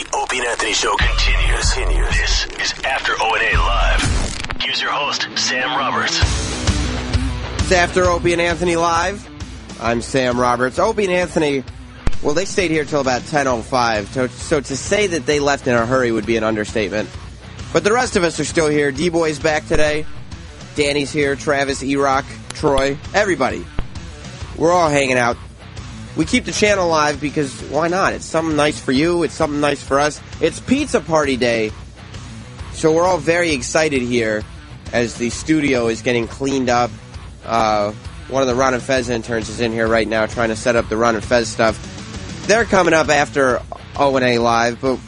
The Opie and Anthony Show continues. continues. This is After O and A Live. Here's your host, Sam Roberts. It's after Opie and Anthony live. I'm Sam Roberts. Opie and Anthony, well, they stayed here till about 10:05. So, so to say that they left in a hurry would be an understatement. But the rest of us are still here. D Boy's back today. Danny's here. Travis, E-Rock, Troy, everybody. We're all hanging out. We keep the channel live because why not? It's something nice for you. It's something nice for us. It's pizza party day. So we're all very excited here as the studio is getting cleaned up. Uh, one of the Ron and Fez interns is in here right now trying to set up the Ron and Fez stuff. They're coming up after O and A live, but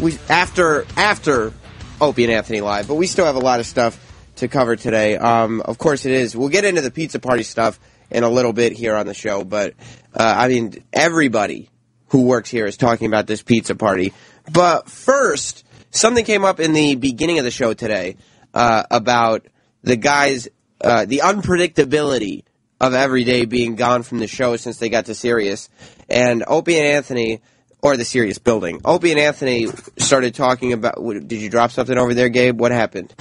we after after Opie and Anthony live, but we still have a lot of stuff to cover today. Um, of course, it is. We'll get into the pizza party stuff in a little bit here on the show, but uh, I mean, everybody who works here is talking about this pizza party. But first, something came up in the beginning of the show today uh, about the guys, uh, the unpredictability of every day being gone from the show since they got to Sirius. And Opie and Anthony, or the Sirius building, Opie and Anthony started talking about. Did you drop something over there, Gabe? What happened?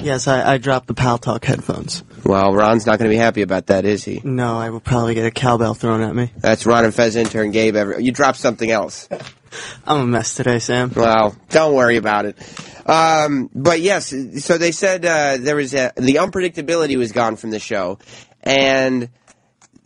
Yes, I, I dropped the Pal Talk headphones. Well, Ron's not going to be happy about that, is he? No, I will probably get a cowbell thrown at me. That's Ron and Fez intern Gabe. Ever you dropped something else? I'm a mess today, Sam. Well, don't worry about it. Um, but yes, so they said uh, there was a, the unpredictability was gone from the show, and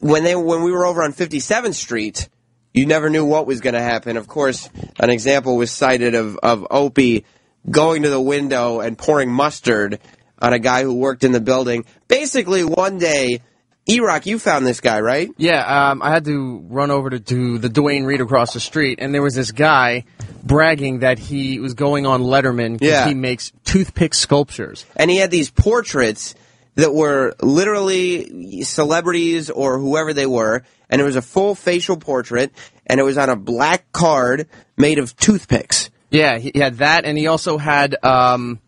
when they when we were over on 57th Street, you never knew what was going to happen. Of course, an example was cited of of Opie going to the window and pouring mustard on a guy who worked in the building. Basically, one day. E-Rock, you found this guy, right? Yeah, um, I had to run over to, to the Duane Reade across the street, and there was this guy bragging that he was going on Letterman because Yeah. he makes toothpick sculptures. and he had these portraits that were literally celebrities or whoever they were, and it was a full facial portrait, and it was on a black card made of toothpicks. Yeah, he had that, and he also had. Um,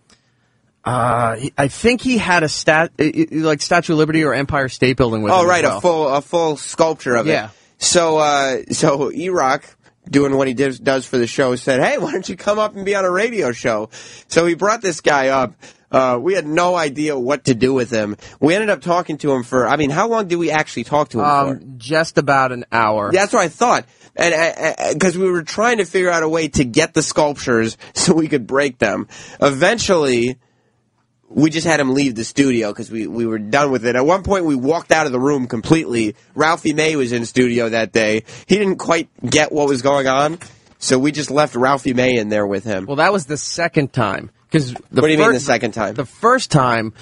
uh, I think he had a stat like Statue of Liberty or Empire State Building with Oh, right, well. a full a full sculpture of Yeah. it. So, uh, so E-Rock, doing what he does, does for the show, said, "Hey, why don't you come up and be on a radio show?" So he brought this guy up. Uh, we had no idea what to do with him. We ended up talking to him for. I mean, how long did we actually talk to him for? Um, just about an hour. That's what I thought. And because we were trying to figure out a way to get the sculptures so we could break them. Eventually, we just had him leave the studio because we, we were done with it. At one point, we walked out of the room completely. Ralphie May was in studio that day. He didn't quite get what was going on, so we just left Ralphie May in there with him. Well, that was the second time. Because What do you mean the second time? The first time,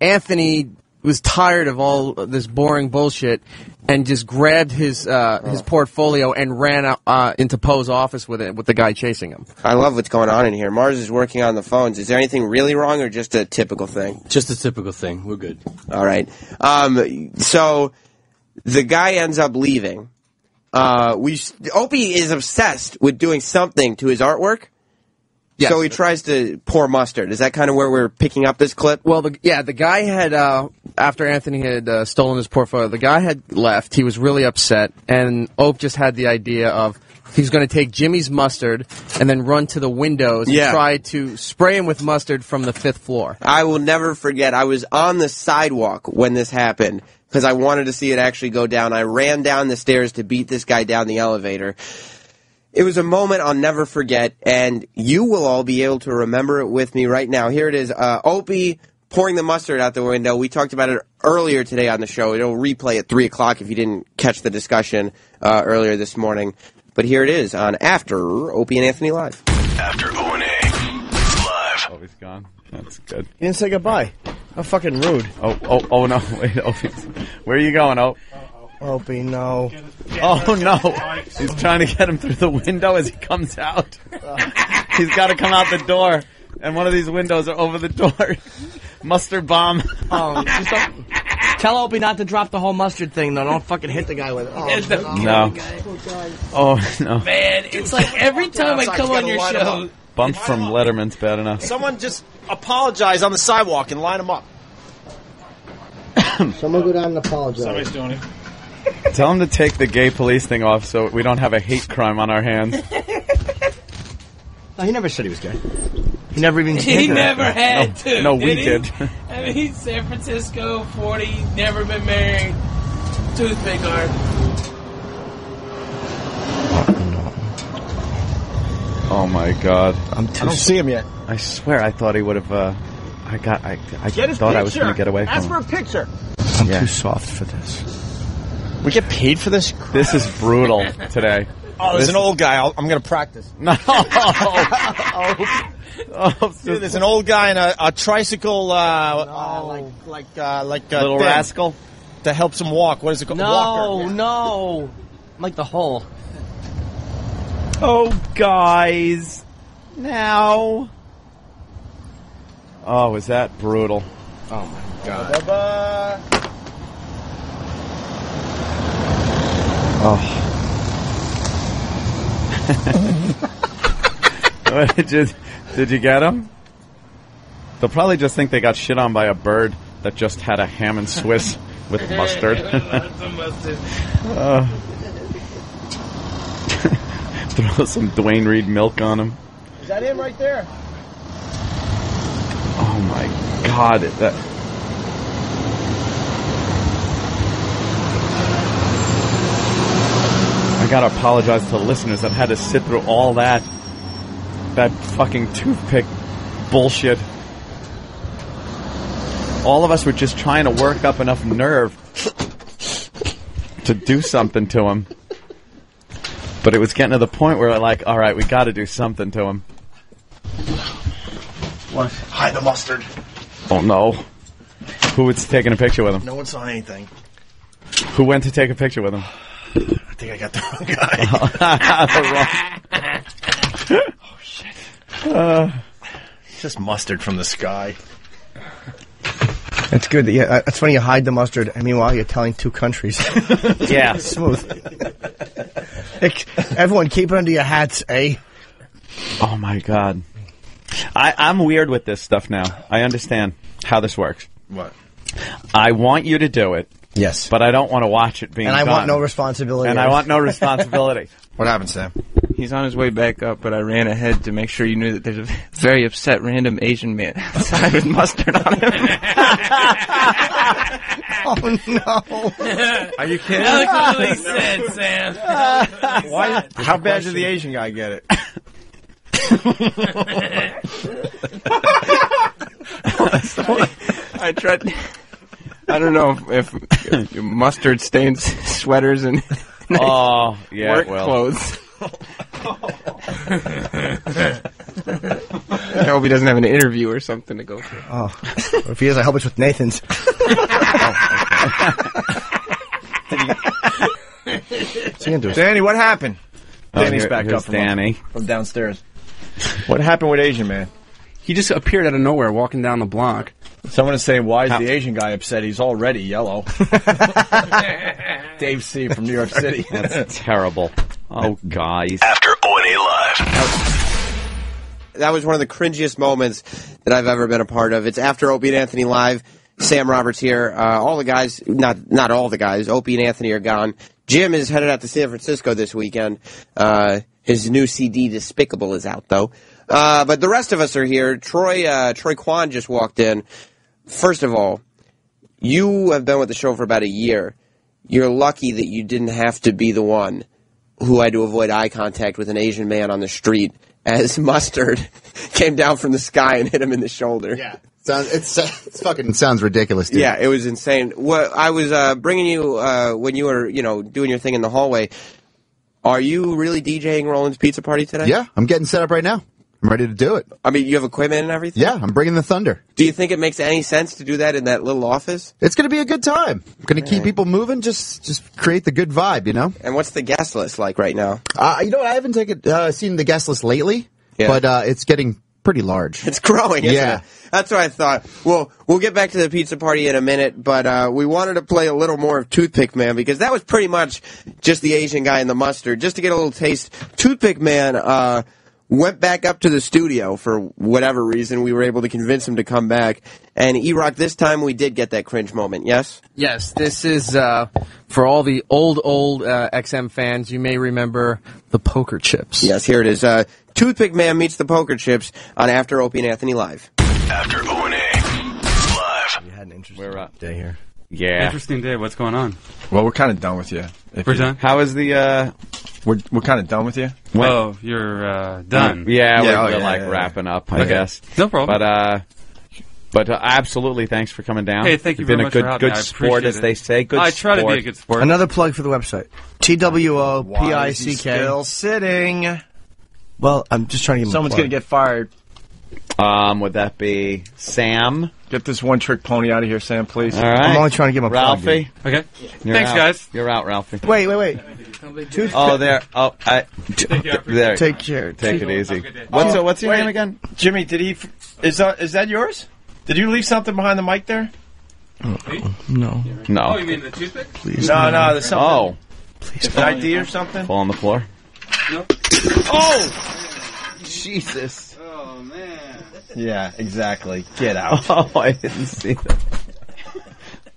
Anthony was tired of all this boring bullshit and just grabbed his uh, his portfolio and ran out, uh, into Poe's office with it with the guy chasing him. I love what's going on in here. Mars is working on the phones. Is there anything really wrong or just a typical thing? Just a typical thing. We're good. All right. Um, so the guy ends up leaving. Uh, we Opie is obsessed with doing something to his artwork. Yes. So he tries to pour mustard. Is that kind of where we're picking up this clip? Well, the, yeah, the guy had uh, after Anthony had uh, stolen his portfolio, the guy had left. He was really upset, and Ope just had the idea of he's going to take Jimmy's mustard and then run to the windows Yeah. and try to spray him with mustard from the fifth floor. I will never forget. I was on the sidewalk when this happened because I wanted to see it actually go down. I ran down the stairs to beat this guy down the elevator. It was a moment I'll never forget, and you will all be able to remember it with me right now. Here it is. Uh, Opie pouring the mustard out the window. We talked about it earlier today on the show. It'll replay at 3 o'clock if you didn't catch the discussion uh, earlier this morning. But here it is on After Opie and Anthony Live. After O and A Live. Oh, he's gone. That's good. You didn't say goodbye. How fucking rude. Oh, oh, oh no! Wait, oh, where are you going? Oh, Opie, no. oh no! He's trying to get him through the window as he comes out. He's got to come out the door, and one of these windows are over the door. Mustard bomb. Oh, just don't, tell Opie not to drop the whole mustard thing, though. Don't fucking hit the guy with it. Oh, No. Oh no! Man, it's like every time I come on your show. Bump from Letterman's bad enough. Someone just apologize on the sidewalk and line him up. Someone go down and apologize. Somebody's doing it. Tell him to take the gay police thing off, so we don't have a hate crime on our hands. Oh, he never said he was gay. He never even. He hinted at never that. had to. no, we he? did. I mean, he's San Francisco, 40, never been married. Toothpick art. Oh my god! I'm too. I don't see him yet. I swear, I thought he would have. Uh, I got. I, I Get his thought I was going to get away from Ask him. for a picture. I'm Yeah. too soft for this. We get paid for this. This is brutal today. Oh, there's This- an old guy. I'll, I'm going to practice. No. oh, Dude, there's an old guy in a, a tricycle, uh, uh, like like uh, like a little thing rascal. that helps him walk. What is it called? No, Walker. no. Like the hole. Oh, guys. Now. Oh, is that brutal? Oh my god. Bye-bye. did, you, did you get him? They'll probably just think they got shit on by a bird that just had a ham and Swiss with mustard. Mustard. Uh, throw some Duane Reade milk on him. Is that him right there? Oh my god, that. Gotta apologize to the listeners that had to sit through all that. That fucking toothpick bullshit. All of us were just trying to work up enough nerve to do something to him. But it was getting to the point where, like, alright, we gotta do something to him. What? Hide the mustard. Oh no. Who was taking a picture with him? No one saw anything. Who went to take a picture with him? I think I got the wrong guy. Oh shit. Just mustard from the sky. That's good. Yeah, that's funny. You hide the mustard, and meanwhile you're telling two countries. Yeah. Smooth. Everyone, keep it under your hats, eh? Oh my god. I, I'm weird with this stuff now. I understand how this works. What? I want you to do it, Yes. but I don't want to watch it being and I done. want no responsibility. And I want no responsibility. What happened, Sam? He's on his way back up, but I ran ahead to make sure you knew that there's a very upset random Asian man outside with mustard on him. Oh no! Are you kidding? Eloquently said, Sam. Why? How bad did the Asian guy get it? I tried. I don't know if, if mustard stains sweaters and oh, yeah, work well. clothes. I hope he doesn't have an interview or something to go to. Oh, if he is, I hope it's with Nathan's. What's he gonna do? Danny, what happened? Oh, Danny's here- back up from, Danny. from downstairs. What happened with Asian man? He just appeared out of nowhere walking down the block. Someone is saying, "Why is the Asian guy upset? He's already yellow." Dave C from New York City. That's terrible. Oh, guys. After O&A Live. That was one of the cringiest moments that I've ever been a part of. It's after Opie and Anthony live. Sam Roberts here. Uh, all the guys, not not all the guys. Opie and Anthony are gone. Jim is headed out to San Francisco this weekend. Uh, his new CD, Despicable, is out though. Uh, but the rest of us are here. Troy uh, Troy Kwan just walked in. First of all, you have been with the show for about a year. You're lucky that you didn't have to be the one who had to avoid eye contact with an Asian man on the street as mustard came down from the sky and hit him in the shoulder. Yeah. Sounds, it's, it's fucking sounds ridiculous, dude. Yeah, it was insane. What I was uh, bringing you uh, when you were, you know, doing your thing in the hallway. Are you really DJing Roland's Pizza Party today? Yeah, I'm getting set up right now. I'm ready to do it. I mean, you have equipment and everything. Yeah, I'm bringing the thunder. Do you think it makes any sense to do that in that little office? It's going to be a good time. I'm going to keep people moving. Just, just create the good vibe, you know. And what's the guest list like right now? Uh, you know, I haven't taken uh, seen the guest list lately, Yeah. but uh, it's getting pretty large. It's growing, isn't Yeah. it? That's what I thought. Well, we'll get back to the pizza party in a minute, but uh, we wanted to play a little more of Toothpick Man because that was pretty much just the Asian guy in the mustard. Just to get a little taste, Toothpick Man uh, went back up to the studio for whatever reason. We were able to convince him to come back. And E-Rock, this time we did get that cringe moment, yes? Yes, this is uh, for all the old, old uh, XM fans. You may remember the poker chips. Yes, here it is. Uh, Toothpick Man meets the poker chips on After Opie and Anthony Live. After O and A live. You had an interesting We're up. day here. Yeah. Interesting day. What's going on? Well, we're kind of done with you. If We're you- done. How is the? uh We're we're kind of done with you. Oh, you're uh, done. Yeah, Yeah, we're, oh, we're yeah, like yeah, yeah. wrapping up, I Okay. guess. No problem. But uh, but uh, absolutely, thanks for coming down. Hey, thank you You've been very a much good for having good me. I sport, appreciate as it. they say. Good. I try to be a good sport. Another plug for the website. T W O P Why I is he C K. Still sitting. Well, I'm just trying to give him Someone's a gonna get fired. Um, would that be Sam? Get this one trick pony out of here, Sam, please. All right. I'm only trying to give him a plug. Ralphie. Okay. You're Thanks, out. guys. You're out, Ralphie. Wait, wait, wait. Toothpick. Oh, there. Oh, I. There. Take care. Take it easy. good. What's Oh, what's your wait. name again? Jimmy, did he? Is that is that yours? Did you leave something behind the mic there? Uh, no, No. Oh, No. you mean the toothpick? please. No, no. There's something. Oh, an ID or something. fall on the floor. No. Oh, Jesus. Oh man. Yeah, exactly. Get out. Oh, I didn't see that.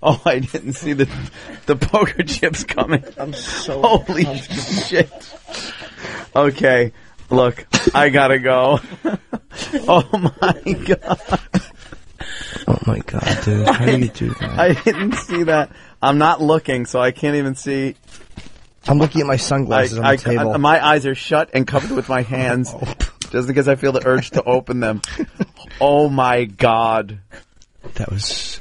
Oh, I didn't see the the poker chips coming. I'm so. Holy shit. Okay, look, I gotta go. oh my god. Oh my god, dude! How do you do that? I didn't see that. I'm not looking, so I can't even see. I'm looking at my I, sunglasses on the I- table. I- my eyes are shut and covered with my hands, oh, just because I feel the urge to open them. Oh my god. that was.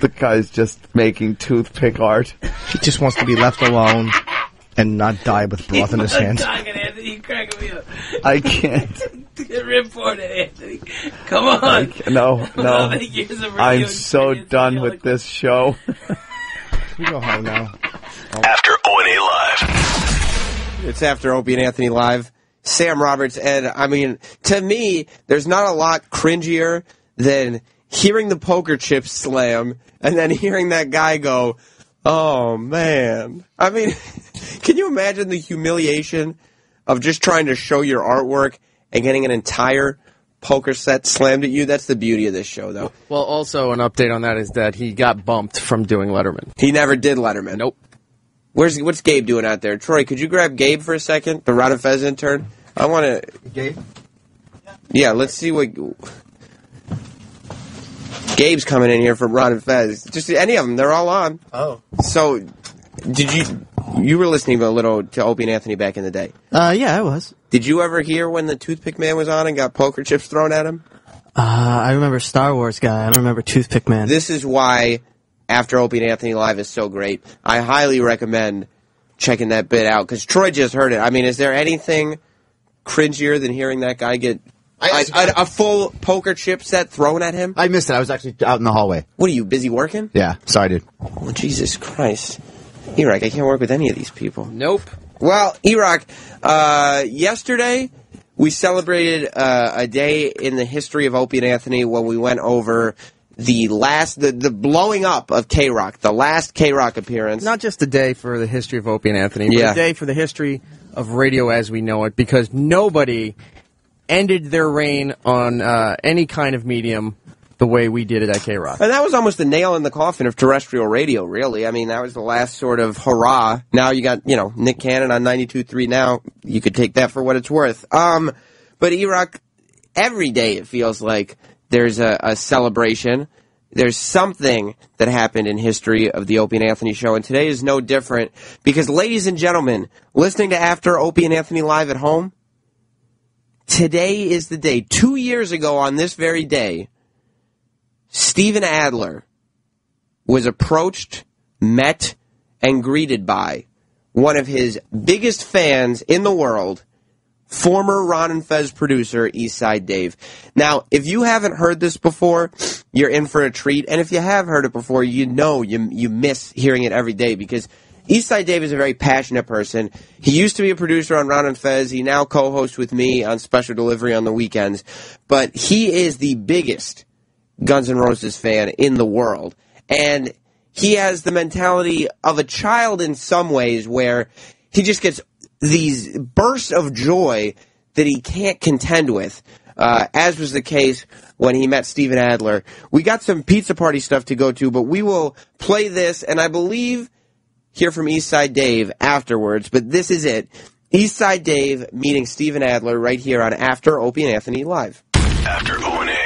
The guy's just making toothpick art. He just wants to be left alone and not die with broth in his hand. Talking, Anthony, cracking me up. I can't. Report it, Anthony. Come on. No, no. many years of radio I'm so done with like- this show. We go home now. After O and A live. It's after Opie and Anthony live. Sam Roberts, and I mean, to me, there's not a lot cringier than hearing the poker chips slam and then hearing that guy go, "Oh man!" I mean, can you imagine the humiliation of just trying to show your artwork and getting an entire poker set slammed at you? That's the beauty of this show, though. Well, also an update on that is that he got bumped from doing Letterman. He never did Letterman. Nope. Where's what's Gabe doing out there? Troy, could you grab Gabe for a second? The Ron and Fez intern. I want to. Gabe? Yeah, let's see what. Gabe's coming in here from Ron and Fez. Just any of them, they're all on. Oh. So, did you? You were listening a little to Opie and Anthony back in the day. Uh, yeah, I was. Did you ever hear when the Toothpick Man was on and got poker chips thrown at him? Uh, I remember Star Wars guy. I don't remember Toothpick Man. This is why After Opie and Anthony Live is so great. I highly recommend checking that bit out because Troy just heard it. I mean, is there anything cringier than hearing that guy get I- a, a, a full poker chip set thrown at him? I missed it. I was actually out in the hallway. What are you busy working? Yeah, sorry, dude. Oh, Jesus Christ. E-Rock, I can't work with any of these people. Nope. Well, E-Rock, uh, yesterday we celebrated uh, a day in the history of Opie and Anthony when we went over the last, the, the blowing up of K Rock, the last K Rock appearance. Not just a day for the history of Opie and Anthony, but Yeah. a day for the history of radio as we know it, because nobody ended their reign on uh, any kind of medium the way we did it at K Rock. And that was almost the nail in the coffin of terrestrial radio, really. I mean, that was the last sort of hurrah. Now you got, you know, Nick Cannon on 92.3 now. You could take that for what it's worth. Um, but E-Rock, every day it feels like there's a, a celebration. There's something that happened in history of the Opie and Anthony show, and today is no different because, ladies and gentlemen, listening to After Opie and Anthony live at home, today is the day. Two years ago on this very day, Steven Adler was approached, met, and greeted by one of his biggest fans in the world, former Ron and Fez producer, Eastside Dave. Now, if you haven't heard this before, you're in for a treat. And if you have heard it before, you know you, you miss hearing it every day because Eastside Dave is a very passionate person. He used to be a producer on Ron and Fez. He now co-hosts with me on Special Delivery on the weekends. But he is the biggest Guns N' Roses fan in the world. And he has the mentality of a child in some ways where he just gets these bursts of joy that he can't contend with. Uh, as was the case when he met Steven Adler. We got some pizza party stuff to go to, but we will play this, and I believe hear from Eastside Dave afterwards, but this is it. Eastside Dave meeting Steven Adler right here on After Opie and Anthony Live. After O and A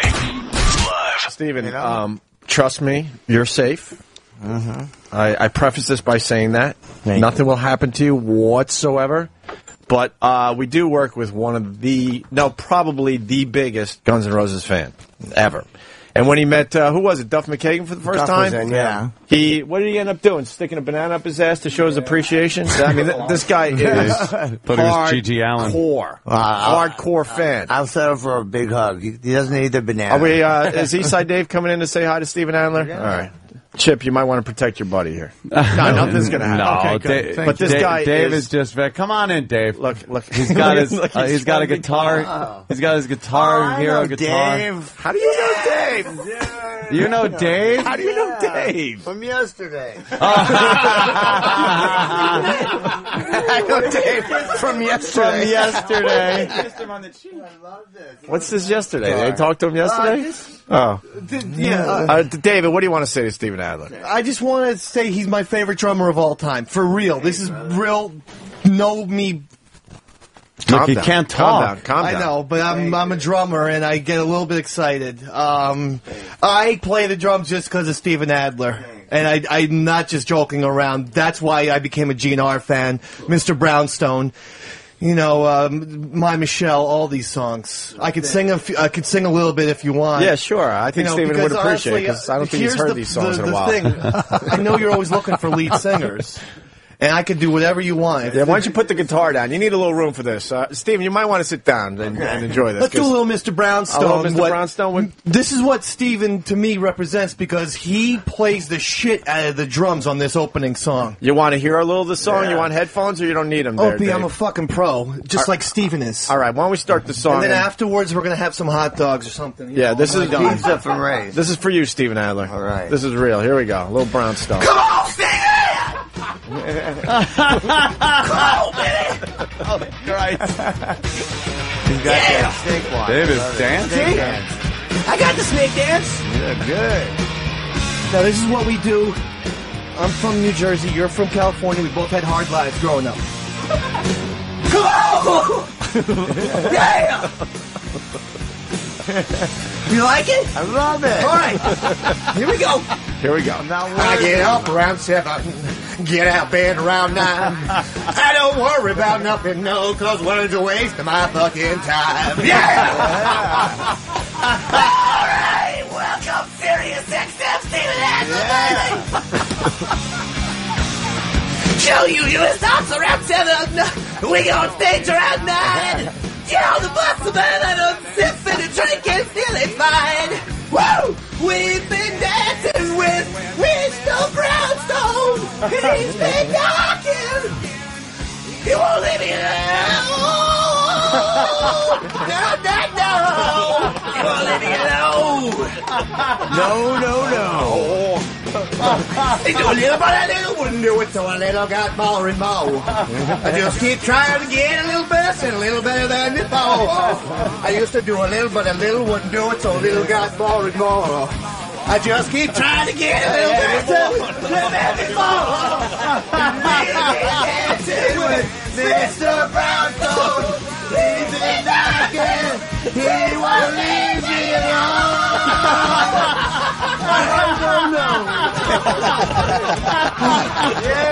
live. Steven, um, trust me, you're safe. I, I preface this by saying that nothing will happen to you whatsoever. But uh, we do work with one of the, no, probably the biggest Guns N' Roses fan ever. And when he met, uh, who was it, Duff McKagan for the first Duff time? was in, yeah. He, what did he end up doing? Sticking a banana up his ass to show his appreciation? I mean, th- this guy is Thought it was GG Allin. hardcore, I'll- hardcore fan. I'll settle for a big hug. He, he doesn't need the banana. Are we? Uh, is Eastside Dave coming in to say hi to Steven Adler? All right, Chip, you might want to protect your buddy here. No, nothing's going to happen. No, Okay, good. Dave, but this Dave, guy Dave is, is just very. Come on in, Dave. Look, look. He's got his. Look, uh, he's he's got a trying to guitar. He's got his guitar, I hero guitar. Dave. How do you know Dave? You know Dave? How do you know Dave? From yesterday. I know Dave from yesterday. From yesterday. I love this. What's this yesterday? They talked to him yesterday. Oh, Yeah. uh, David, what do you want to say to Steven Adler? I just want to say he's my favorite drummer of all time. For real. This is real. Know me. Calm Look, he down. can't talk. Calm down. Calm I know, but I'm I'm a drummer and I get a little bit excited. Um, I play the drums just because of Steven Adler. And I, I'm not just joking around. That's why I became a GNR fan. Mr. Brownstone, you know, um, My Michelle, all these songs. I could sing a could sing a little bit if you want. Yeah, sure. I think You know, Steven because would appreciate it honestly, because I don't think he's here's heard the- these songs the- in a the while. thing. I know you're always looking for lead singers, and I can do whatever you want. Yeah, why don't you put the guitar down? You need a little room for this. Uh, Steven, you might want to sit down and, and enjoy this. Let's do a 'cause- little Mr. Brownstone. A little Mr. What- Brownstone would- This is what Steven to me represents because he plays the shit out of the drums on this opening song. You want to hear a little of the song? You want headphones or you don't need them there, Opie, I'm a fucking pro, just like Steven is. All right, why don't we start the song? And then and- afterwards, we're gonna have some hot dogs or something. yeah, know, this when is we're done. Pizza from Ray's. This is for you, Steven Adler. All right. This is real. Here we go. A little Brownstone. Come on, Steven! Oh, Christ. He's got that snake walk. Dave is dancing. Snake dance. I got the snake dance. Yeah, good. Now this is what we do. I'm from New Jersey. You're from California. We both had hard lives growing up. Come on! yeah! You like it? I love it. All right. Here we go. Here we go. I get up around seven, get out bed around nine. I don't worry about nothing, no, cause words are wasting my fucking time. Yeah! Alright, welcome, Sirius XM Steven Adler, baby! Show you US stops around seven, we go on stage around nine. Get on the bus, don't sip and a drink and still it's fine. Woo! We've been dancing with Mr. Brownstone. He's been knocking. He won't leave me alone. No, no, no. He won't leave me. No, no, no. Do a little, but a little wouldn't do it, so a little got more and more. I just keep trying to get a little better and a little better than before. I used to do a little, but a little wouldn't do it, so a little got more and more. I just keep trying to get a little better than before. Mr. Brownstone.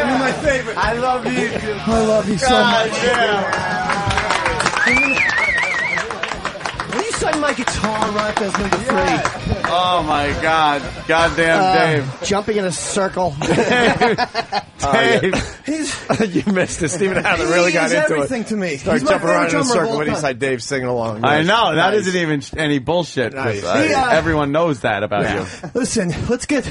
You're my favorite. I love you. I love you so God, much. yeah. Will you sign my guitar right as number three? Oh my God. Goddamn Uh, Dave. Jumping in a circle. Dave. you missed it. Steven Adler really got He's into everything it. to me. Started He's my jumping around in a drummer of circle all when time. he's like Dave singing along. I know that Nice. not even any bullshit. Nice. uh, He, uh, everyone knows that about you. Listen, let's get,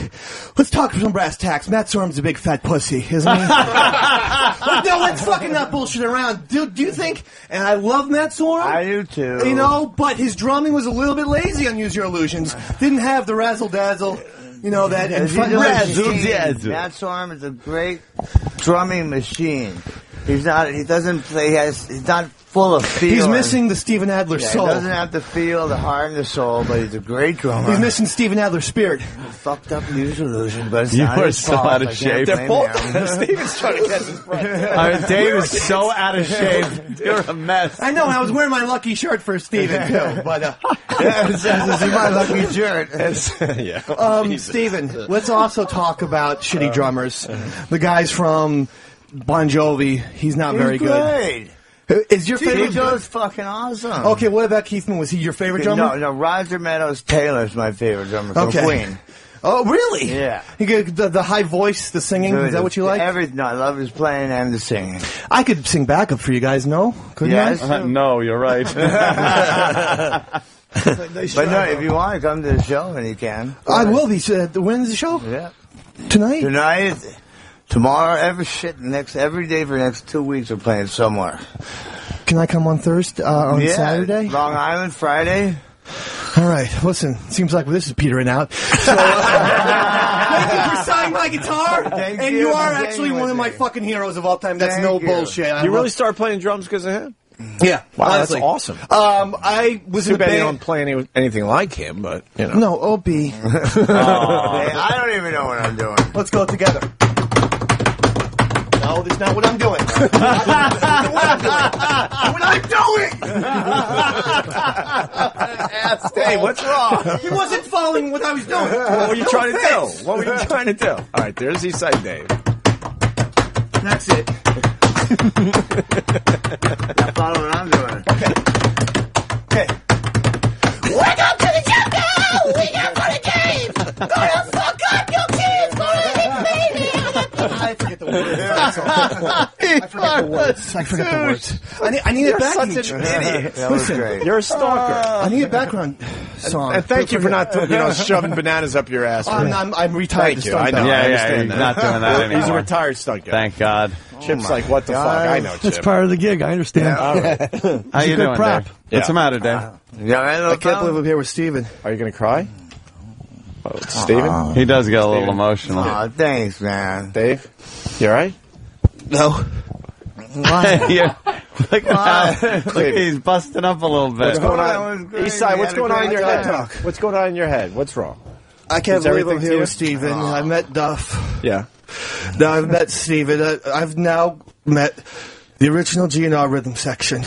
let's talk some brass tacks. Matt Sorum's a big fat pussy, isn't he? But no, let's fucking not bullshit around. Do, do you think, and I love Matt Sorum. I do too. You know, but his drumming was a little bit lazy on Use Your Illusions. Didn't have the razzle dazzle, you know, that. And He's a fun- machine. Matt Sorum is a great drumming machine. He's not. He doesn't play. He has. He's not full of feel. He's missing the Steven Adler Yeah, soul. He doesn't have the feel, the heart, and the soul, but he's a great drummer. He's missing Steven Adler spirit. fucked up music illusion, but it's You not are his so fault. out of I can't shape. blame They're both- Steven's trying to catch his breath. I mean, Dave is so out of shape. You're a mess. I know. I was wearing my lucky shirt for Steven too, but uh, Yeah, it says it's my lucky shirt. yeah. Um, Steven, let's also talk about shitty drummers. The guys from Bon Jovi. He's not He's very great. good. Is your favorite? Joe's fucking awesome. Okay, what about Keith Moon? Was he your favorite drummer? No, no, Roger Meddows Taylor's my favorite drummer from Okay. Queen. Oh, really? Yeah. He get the, the high voice, the singing. Is that what you like? Every, no, I love his playing and the singing. I could sing backup for you guys. No, couldn't Yes. I? Uh, no, you're right. But no, if you want to come to the show, then you can. I will be. Uh, when's the show? Yeah. Tonight? Tonight, tomorrow, every shit, next every day for the next two weeks we're playing somewhere. Can I come on Thursday? Uh, on yeah, Saturday? Long Island, Friday. All right. Listen, seems like this is petering out. So, uh, thank you for signing my guitar. Thank and you you are actually one of my me. fucking heroes of all time. That's Thank no you. bullshit. I You really love- started playing drums because of him? Yeah. Wow, honestly. that's awesome. Um, I was Too in a bad you band. don't play any, anything like him, but you know. No, Opie. Hey, I don't even know what I'm doing. Let's go together. No, that's not what I'm doing. what I'm doing. What I'm doing. Hey, what's wrong? He wasn't following what I was doing. What were you No trying to offense. do? What were you trying to do? All right, there's Eastside Dave. That's it. Now follow what I'm doing. Okay. I forget the words. I forget the words. I need, I need a You're backing. such an idiot. That was Listen, great. You're a stalker. Uh, I need a background song. and thank you for not, you know, shoving bananas up your ass. I'm, I'm, I'm retired. Thank you. I know. band. I Yeah, yeah, understand he's that. not doing that He's a retired stunt guy. Thank God. Chip's oh like, what the fuck? I know, Chip. That's part of the gig. I understand. All right. How It's you a good doing, prop. Dave? What's the matter, Dave? Yeah, I, I can't believe I'm here with Steven. Are you going to cry? Oh, it's Steven? Oh. He does get a little emotional. Oh, thanks, man. Dave? You all right? No. yeah. Look at how, look, he's busting up a little bit. What's bit. going on? great. Eastside, We what's going on in your head? time. What's going on in your head? What's wrong? I can't Is believe everything I'm here to with you? Steven. I met Duff. Yeah. Now I've met Steven. I, I've now met the original GNR rhythm section.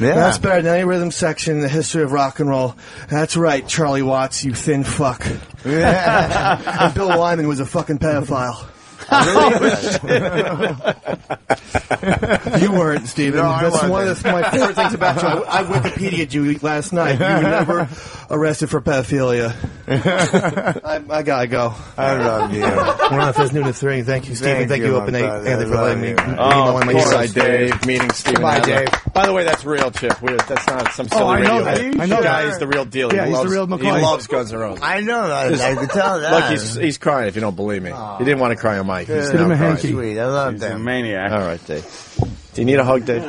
Yeah. That's better than any rhythm section in the history of rock and roll. That's right, Charlie Watts, you thin fuck. and Bill Wyman was a fucking pedophile. Oh, you weren't, Steven. No, I That's one of the, my favorite things about you. I, I Wikipedia'd you last night. You were never arrested for pedophilia. I, I gotta go. I love you. We're on Fizz Noon to 3. Thank you, Steven. Thank Thank, you, you, my Open 8, brother. Anthony, for letting me love you. Oh, on my Eastside side. Dave meeting Steven Bye, Dave. By the way, that's real, Chip. We're, that's not some oh, silly Oh, I know radio. that. I know The that. guy's the real deal. Yeah, he he's the loves, real He loves Guns N' Roses. I know that. I can tell that. Look, he's, he's crying if you don't believe me. He didn't want to cry on mic. He's Get him a hanky. sweet. I love He's a maniac. All right, Dave. Do you need a hug, Dave?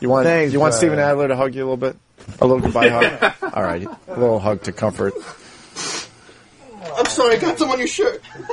You want Thanks, you want brother. Steven Adler to hug you a little bit? A little goodbye hug? All right. A little hug to comfort. I'm sorry, I got some on your shirt.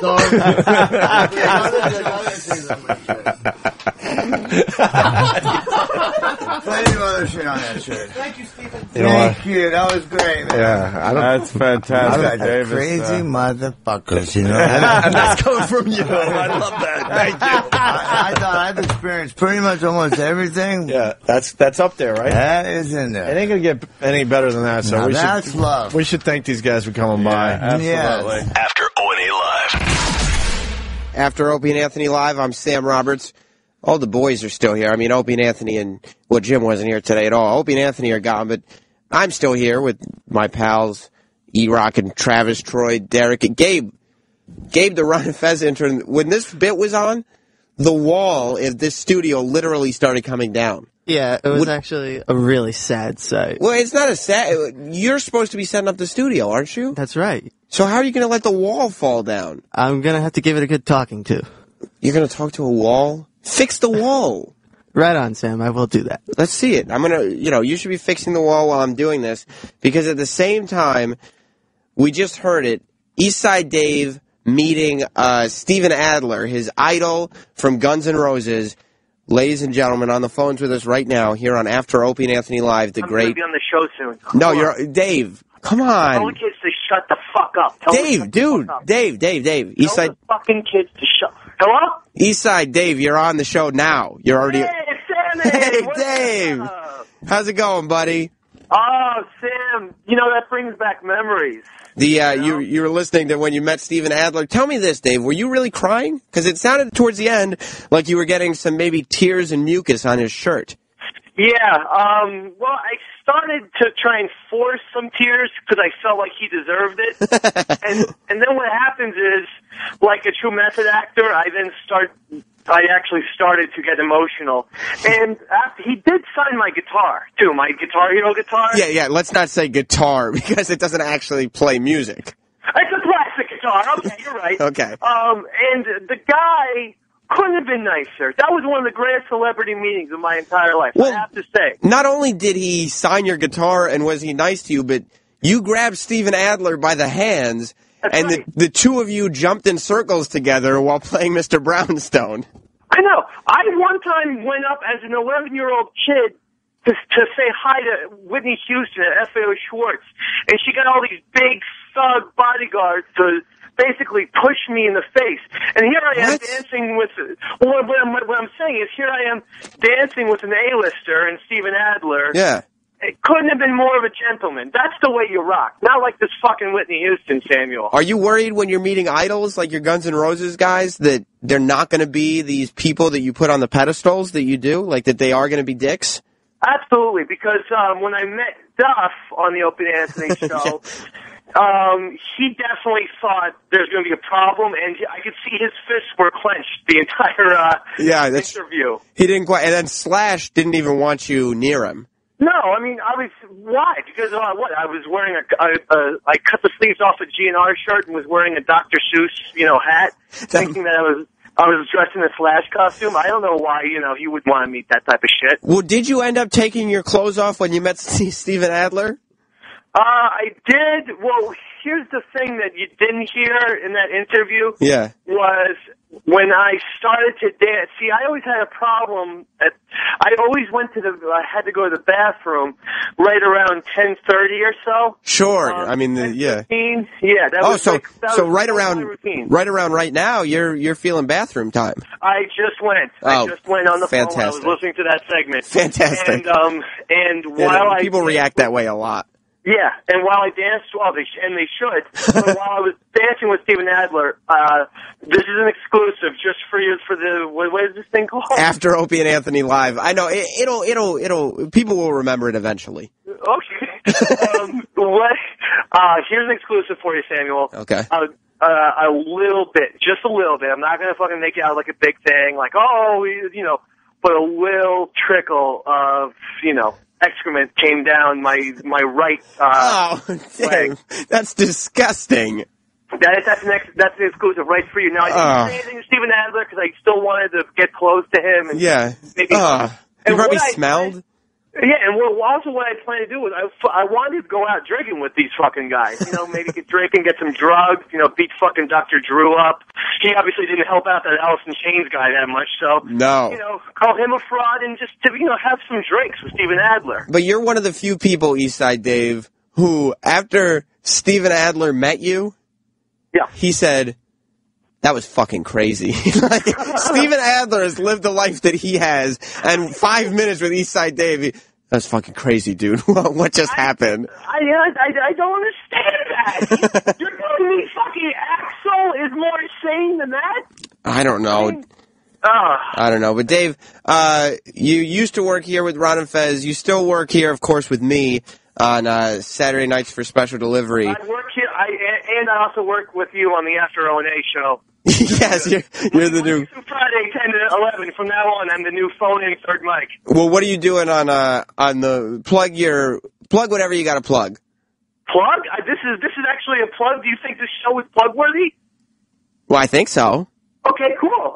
Plenty of other shit on that shirt. Thank you, Steven. You know Thank what? you. That was great, man. Yeah, I don't. That's fantastic, That's Dave. crazy uh, motherfuckers, you know. and that's coming from you. I love that. Thank you. I, I thought I've experienced pretty much almost everything. Yeah, that's that's up there, right? That is in there. It ain't gonna get any better than that. So Now we that's should love. we should thank these guys for coming by. absolutely. Yes. After O&A Live. After Opie and Anthony live, I'm Sam Roberts. All the boys are still here. I mean, Opie and Anthony and well, Jim wasn't here today at all. Opie and Anthony are gone, but I'm still here with my pals E Rock and Travis, Troy, Derek, and Gabe. Gabe, the Ron Fez intern. When this bit was on, the wall of this studio literally started coming down. Yeah, it was Would- actually a really sad sight. Well, it's not a set. You're supposed to be setting up the studio, aren't you? That's right. So how are you going to let the wall fall down? I'm gonna have to give it a good talking to. You're going to talk to a wall? Fix the wall. Right on, Sam. I will do that. Let's see it. I'm gonna, you know, you should be fixing the wall while I'm doing this because at the same time, we just heard it. Eastside Dave meeting uh, Steven Adler, his idol from Guns N' Roses, ladies and gentlemen, on the phones with us right now here on After Opie and Anthony Live, the I'm going to great. be on the show soon. No, Come you're. Dave. Come on. Tell on, the kids to shut the fuck up. Tell Dave, dude, up. Dave, Dave, Dave. Tell Eastside, the fucking kids to shut. Hello? Eastside, Dave. You're on the show now. You're already. Hey, Sammy! Hey, Dave. up? How's it going, buddy? Oh, Sam, you know that brings back memories. The uh, you you were listening to when you met Steven Adler. Tell me this, Dave. Were you really crying? Because it sounded towards the end like you were getting some maybe tears and mucus on his shirt. Yeah, um, well, I started to try and force some tears because I felt like he deserved it. and and then what happens is, like a true method actor, I then start. I actually started to get emotional, and after, he did sign my guitar too, my Guitar Hero guitar. Yeah, yeah. Let's not say guitar because it doesn't actually play music. It's a plastic guitar. Okay, you're right. Okay. Um, and the guy couldn't have been nicer. That was one of the greatest celebrity meetings of my entire life. I have to say. Not only did he sign your guitar and was he nice to you, but you grabbed Steven Adler by the hands, and the, the two of you jumped in circles together while playing Mr. Brownstone. I know. I one time went up as an 11 year old kid to, to say hi to Whitney Houston at FAO Schwarz, and she got all these big thug bodyguards to basically push me in the face. And here I am dancing with. Well, what I'm, what I'm saying is, here I am dancing with an A-lister and Steven Adler. Yeah. It couldn't have been more of a gentleman. That's the way you rock. Not like this fucking Whitney Houston, Samuel. Are you worried when you're meeting idols like your Guns N' Roses guys that they're not going to be these people that you put on the pedestals that you do? Like that they are going to be dicks? Absolutely, because um, when I met Duff on the Open Anthony show, um, he definitely thought there's going to be a problem, and I could see his fists were clenched the entire uh, Yeah, that's interview. he didn't quite. And then Slash didn't even want you near him. No, I mean, I was why? Because uh, what? I was wearing a, a, a I cut the sleeves off a GNR shirt and was wearing a Dr. Seuss, you know, hat, thinking that I was I was dressed in a Slash costume. I don't know why, you know, he would want to meet that type of shit. Well, did you end up taking your clothes off when you met Steve- Steven Adler? Uh, I did. Well, here's the thing that you didn't hear in that interview Yeah. was when I started to dance. See, I always had a problem. At, I always went to the. I had to go to the bathroom right around ten thirty or so. Sure. I mean, the, yeah. Routine? Yeah, that oh, was so like, that so was right around right around right now, you're you're feeling bathroom time. I just went. I Oh, just went on the phone. while I was listening to that segment. Fantastic. And um, and Yeah, while I people react that way a lot. Yeah, and while I danced, well, they sh- and they should. but while I was dancing with Steven Adler, uh, this is an exclusive just for you for the what, what is this thing called? After Opie and Anthony live, I know it, it'll it'll it'll people will remember it eventually. Okay. um, what? Uh, here's an exclusive for you, Samuel. Okay. Uh, uh, a little bit, just a little bit. I'm not gonna fucking make it out like a big thing, like oh, you you know, but a little trickle of you know excrement came down my my right. Uh, oh, dang, that's disgusting. That is, that's an ex, that's an exclusive right for you. Now I didn't Oh. say anything to Steven Adler because I still wanted to get close to him. And Yeah. Maybe. Uh, you probably smelled. Yeah, and what, also what I plan to do was I, I wanted to go out drinking with these fucking guys. You know, maybe get drinking, get some drugs. You know, beat fucking Dr. Drew up. He obviously didn't help out that in Chains guy that much. So No. you know, call him a fraud and just to, you know have some drinks with Steven Adler. But you're one of the few people, Eastside Dave, who after Steven Adler met you, yeah, he said. That was fucking crazy. like, Steven Adler has lived the life that he has, and five minutes with Eastside Dave, that's fucking crazy, dude. what just happened? I, I, I don't understand that. You're telling me fucking Axl is more insane than that? I don't know. Ah. I don't know. But Dave, uh, you used to work here with Ron and Fez. You still work here, of course, with me on uh, Saturday nights for special delivery. I work here, I, and I also work with you on the After O and A show. yes, you're, you're the new. Friday, 10 to 11. From now on, I'm the new phone-in third mic. Well, what are you doing on uh, on the plug your plug whatever you got to plug? Plug? Uh, this is this is actually a plug. Do you think this show is plug worthy? Well, I think so. Okay, cool.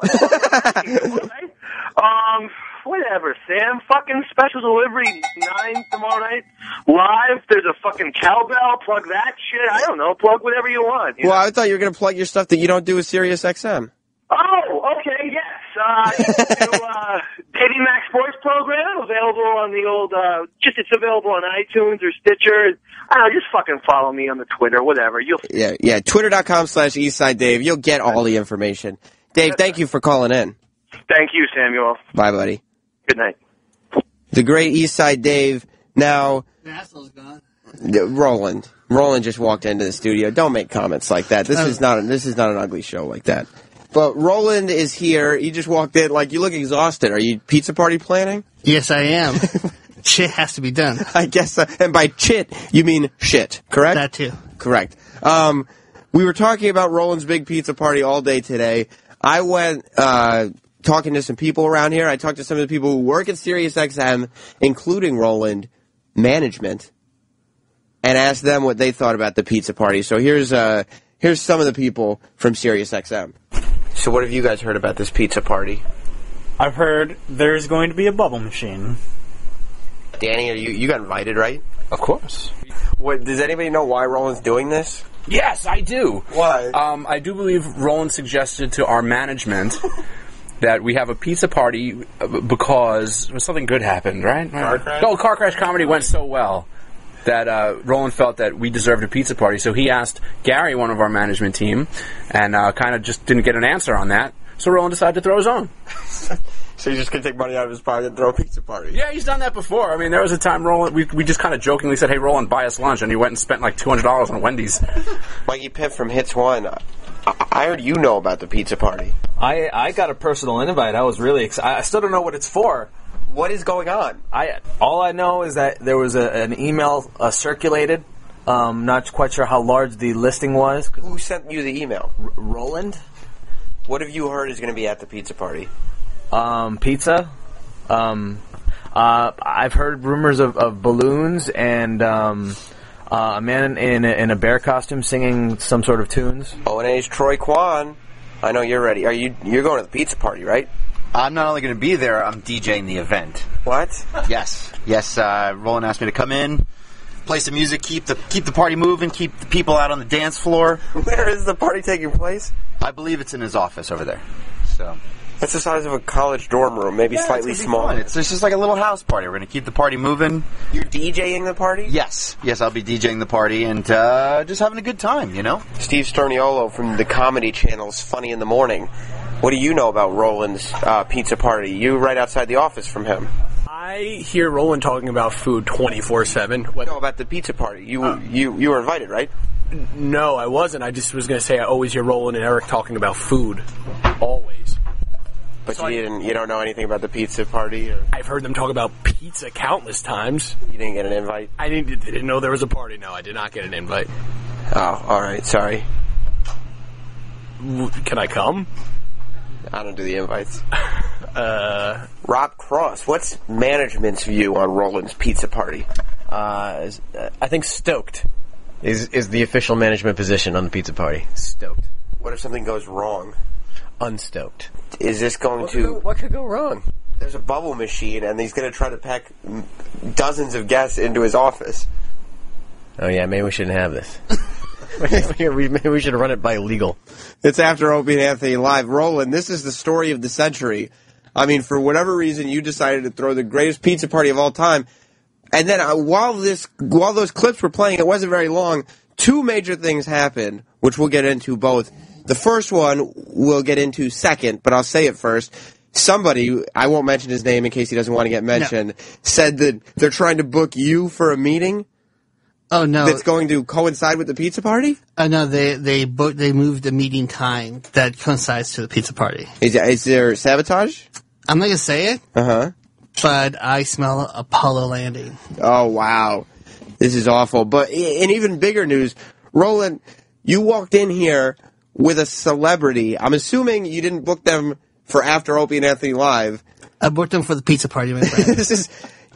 um, whatever, Sam. Fucking special delivery nine tomorrow night. Live. There's a fucking cowbell. Plug that shit. I don't know. Plug whatever you want. you Well, I thought you were going to plug your stuff that you don't do with Sirius XM. Oh, okay, yes. uh, new, uh, Dating Max Sports program available on the old, uh, just it's available on iTunes or Stitcher. I don't know, just fucking follow me on the Twitter, whatever. You'll Yeah, yeah. Twitter.com slash Eastside Dave. You'll get all the information. Dave, thank you for calling in. Thank you, Samuel. Bye, buddy. Good night. The great Eastside Dave. Now, Asshole's gone. Roland. Roland just walked into the studio. Don't make comments like that. This is not. A, this is not an ugly show like that. But Roland is here. He just walked in. Like you look exhausted. Are you pizza party planning? Yes, I am. Shit has to be done. I guess. Uh, and by chit, you mean shit. Correct. That too. Correct. Um, we were talking about Roland's big pizza party all day today. I went uh, talking to some people around here. I talked to some of the people who work at SiriusXM, including Roland management, and asked them what they thought about the pizza party. So here's uh, here's some of the people from SiriusXM. So what have you guys heard about this pizza party? I've heard there's going to be a bubble machine. Danny, are you you got invited, right? Of course. What does anybody know why Roland's doing this? Yes, I do. Why? Um, I do believe Roland suggested to our management that we have a pizza party uh, because something good happened, right? Car crash? No, car crash comedy went so well that uh, Roland felt that we deserved a pizza party. So he asked Gary, one of our management team, and uh, kind of just didn't get an answer on that. So Roland decided to throw his own. So he's just gonna take money out of his pocket and throw a pizza party? Yeah, he's done that before. I mean, there was a time Roland, we, we just kind of jokingly said, hey, Roland, buy us lunch, and he went and spent like $200 on Wendy's. Mikey Pitt from Hits One. I, heard you know about the pizza party. I I got a personal invite. I was really excited. I still don't know what it's for. What is going on? I all I know is that there was a, an email uh, circulated. Um, not quite sure how large the listing was. Who sent you the email? R- Roland. What have you heard is going to be at the pizza party? Um, pizza. Um, uh, I've heard rumors of, of balloons and um, uh, a man in a, in a bear costume singing some sort of tunes. O and A's Troy Kwan. I know you're ready. Are you? You're going to the pizza party, right? I'm not only going to be there, I'm DJing the event. What? Yes, yes. Uh, Roland asked me to come in, play some music, keep the keep the party moving, keep the people out on the dance floor. Where is the party taking place? I believe it's in his office over there. So That's the size of a college dorm room, maybe Yeah, slightly it's smaller. fun. It's, it's just like a little house party. We're going to keep the party moving. You're DJing the party? Yes, yes. I'll be DJing the party and uh, just having a good time. You know. Steve Sterniolo from the comedy channel's Funny in the Morning. What do you know about Roland's uh, pizza party? You right outside the office from him. I hear Roland talking about food twenty four seven. No, about the pizza party. You you you were invited, right? No, I wasn't. I just was going to say I always hear Roland and Eric talking about food, always. But you didn't. You don't know anything about the pizza party, or I've heard them talk about pizza countless times. you didn't get an invite. I didn't, didn't know there was a party. No, I did not get an invite. Oh, all right. Sorry. Can I come? I don't do the invites. Uh, Rob Cross, what's management's view on Roland's pizza party? Uh, uh, I think stoked is is the official management position on the pizza party. Stoked. What if something goes wrong? Unstoked. Is this going What to? could go- what could go wrong? There's a bubble machine, and he's going to try to pack dozens of guests into his office. Oh yeah, maybe we shouldn't have this. we, maybe we should run it by legal. It's after Opie and Anthony live. Roland, this is the story of the century. I mean, for whatever reason, you decided to throw the greatest pizza party of all time. And then uh, while this, while those clips were playing, it wasn't very long. Two major things happened, which we'll get into both. The first one we'll get into second, but I'll say it first. Somebody, I won't mention his name in case he doesn't want to get mentioned, said that they're trying to book you for a meeting. Oh no, that's going to coincide with the pizza party. Uh, no, they they booked, they moved the meeting time that coincides to the pizza party. Is, is there sabotage? I'm not gonna say it, Uh huh. but I smell Apollo landing. Oh wow, this is awful. But in even bigger news, Roland, you walked in here with a celebrity. I'm assuming you didn't book them for after Opie and Anthony live. I booked them for the pizza party. My friend. this is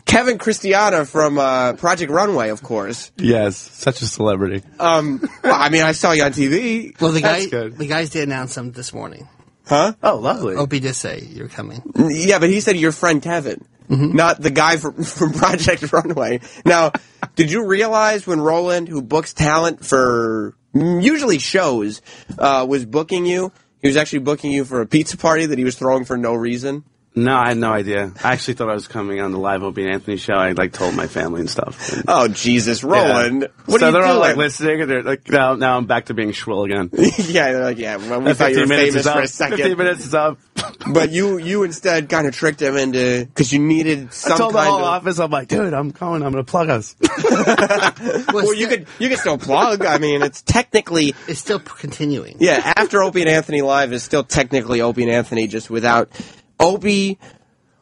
Kevin Christiana from uh, Project Runway, of course. Yes, such a celebrity. Um, well, I mean, I saw you on TV. well, the guy the guys did announce them this morning. Huh? Oh, lovely. Opie did say you're coming. Yeah, but he said your friend Kevin, not the guy from, from Project Runway. Now, did you realize when Roland, who books talent for usually shows, uh, was booking you, he was actually booking you for a pizza party that he was throwing for no reason? No, I had no idea. I actually thought I was coming on the live Opie and Anthony show. I like told my family and stuff. And- Oh Jesus, Roland! Yeah. What so are you they're all like listening, and they're like, now, now I'm back to being shrill again. yeah, they're like, yeah. Well, we thought you were 15 minutes famous for a second. 15 minutes is up. But you, you instead kind of tricked him into because you needed some I told the kind whole of. office, I'm like, dude, I'm coming. I'm going to plug us. well, you could you could still plug. I mean, it's technically it's still continuing. Yeah, after Opie and Anthony live is still technically Opie and Anthony, just without Opie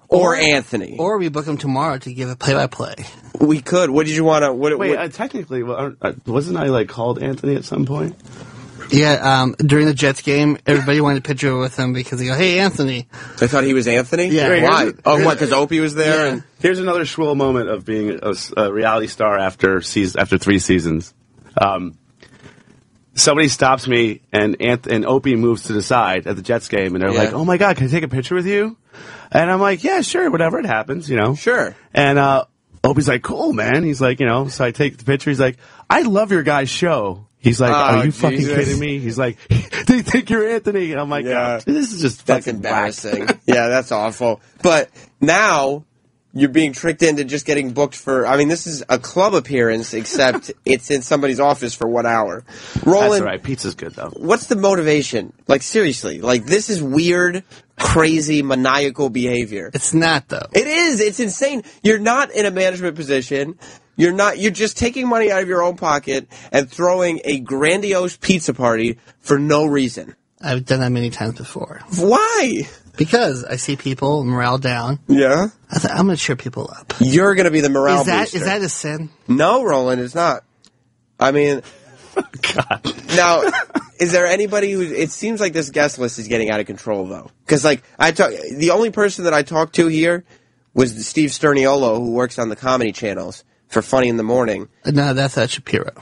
or, Anthony. Or we book him tomorrow to give a play-by-play. We could. What did you want to? What, Wait, what- uh, technically, well, uh, wasn't I like called Anthony at some point? Yeah, um, during the Jets game, everybody wanted a picture with him because they go, "Hey, Anthony." I thought he was Anthony. Yeah. Wait, Why? here's- Oh, here's- what? Because Opie was there, Yeah. and Here's another shrill moment of being a reality star after season, after three seasons. Um, somebody stops me, and Anth- and Opie moves to the side at the Jets game, and they're Yeah. like, "Oh my god, can I take a picture with you?" And I'm like, "Yeah, sure, whatever it happens, you know." Sure. And uh, Opie's like, "Cool, man." He's like, you know, so I take the picture. He's like, "I love your guys' show." He's like, Oh, "Are ah, you fucking kidding me?" He's like, "They think you're Anthony." And I'm like, Yeah. "Oh, "This is just that's fucking embarrassing. yeah, that's awful. But now you're being tricked into just getting booked for. I mean, this is a club appearance, except it's in somebody's office for one hour. That's Roland, all right. Pizza's good though. what's the motivation? Like seriously, like this is weird, crazy, maniacal behavior. It's not though. It is. It's insane. You're not in a management position. You're not. You're just taking money out of your own pocket and throwing a grandiose pizza party for no reason. I've done that many times before. Why? Because I see people morale down. Yeah. I thought, I'm going to cheer people up. You're going to be the morale is that booster. is that a sin? No, Roland, it's not. I mean, God. now, is there anybody who? It seems like this guest list is getting out of control, though. Because, like, I talk. The only person that I talked to here was Steve Sterniolo, who works on the comedy channels for Funny in the Morning. No, that's Shapiro.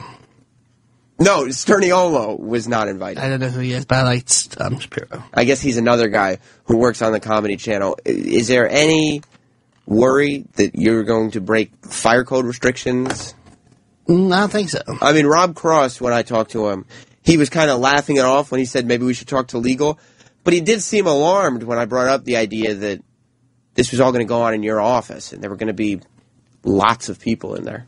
No, Sterniolo was not invited. I don't know who he is, but I like um, Shapiro. I guess he's another guy who works on the comedy channel. Is there any worry that you're going to break fire code restrictions? Mm, I don't think so. I mean, Rob Cross, when I talked to him, he was kind of laughing it off when he said maybe we should talk to legal. But he did seem alarmed when I brought up the idea that this was all going to go on in your office and there were going to be lots of people in there.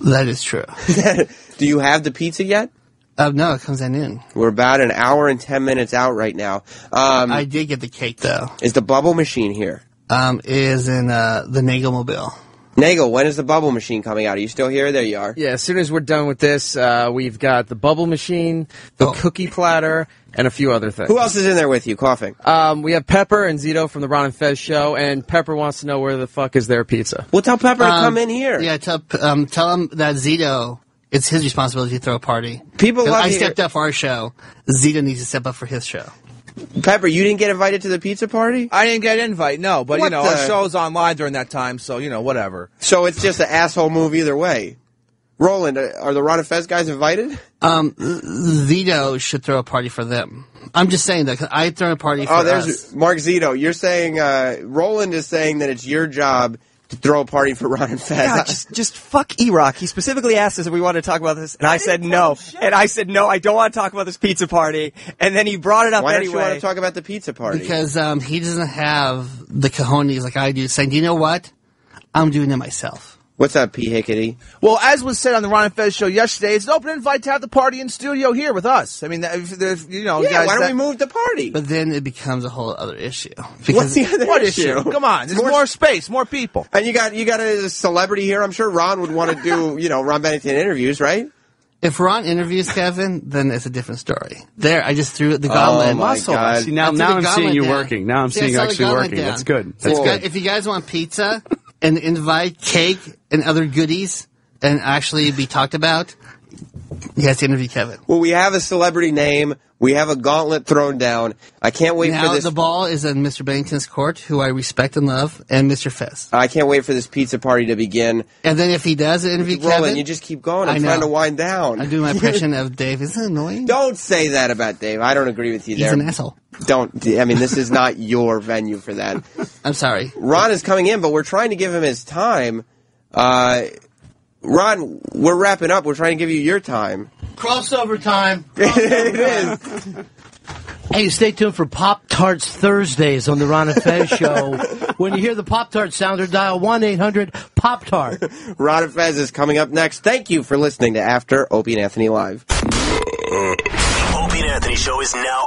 That is true. Do you have the pizza yet? Uh, no, it comes at noon. We're about an hour and ten minutes out right now. Um, I did get the cake though. is the bubble machine here? Um, it is in uh, the Nagel Mobile. Nagel, when is the bubble machine coming out? Are you still here? There you are. Yeah, as soon as we're done with this, uh, we've got the bubble machine, the cookie platter, and a few other things. Who else is in there with you coughing? Um, we have Pepper and Zito from the Ron and Fez show, and Pepper wants to know where the fuck is their pizza. Well, tell Pepper Um, to come in here. Yeah, tell um, tell him that Zito. It's his responsibility to throw a party. People love I to stepped up for our show. Zito needs to step up for his show. Pepper, you didn't get invited to the pizza party? I didn't get an invite, no, but What you know, the- our show's online during that time, so you know, whatever. So it's just an asshole move either way. Roland, uh, are the Ron and Fez guys invited? Um, Zito should throw a party for them. I'm just saying that 'cause I throw a party for Oh, there's us. Mark Zito. You're saying uh, Roland is saying that it's your job to throw a party for Ron and Fez. God, just, just fuck E-Rock. He specifically asked us if we wanted to talk about this, and I, said no. And I said no, I don't want to talk about this pizza party. And then he brought it up Why don't anyway. you want to talk about the pizza party? because um, he doesn't have the cojones like I do. Saying, "Do you know what? I'm doing it myself." What's up, P. Hickety? Well, as was said on the Ron and Fez show yesterday, it's an open invite to have the party in studio here with us. I mean, if, if, you know, Yeah, guys, why don't that- we move the party? But then it becomes a whole other issue. What's the other What issue? issue? Come on, there's more space, more people. And you got you got a celebrity here. I'm sure Ron would want to do you know Ron Bennington interviews, right? If Ron interviews Kevin, then it's a different story. There, I just threw the Oh, gauntlet. my God. See, now- now I'm seeing you down. working. Now I'm See, seeing you actually working. down. That's good. That's if, good. if you guys want pizza and invite cake and other goodies and actually be talked about, you have to interview Kevin. Well, we have a celebrity name. We have a gauntlet thrown down. I can't wait now for this. the ball is in Mr. Bennington's court, who I respect and love, and Mr. Fez. I can't wait for this pizza party to begin. And then if he does interview Roland, Kevin, you just keep going. I I'm trying to wind down. I do my impression of Dave. Isn't it annoying? Don't say that about Dave. I don't agree with you He's there. an asshole. Don't. I mean, this is not your venue for that. I'm sorry. Ron is coming in, but we're trying to give him his time. Uh, Ron, we're wrapping up. We're trying to give you your time. Crossover time. it is. Hey, stay tuned for Pop Tarts Thursdays on the Ron and Fez show. when you hear the Pop Tart sounder, dial 1 800 Pop Tart. Ron and Fez is coming up next. Thank you for listening to After Opie and Anthony Live. The Opie and Anthony Show is now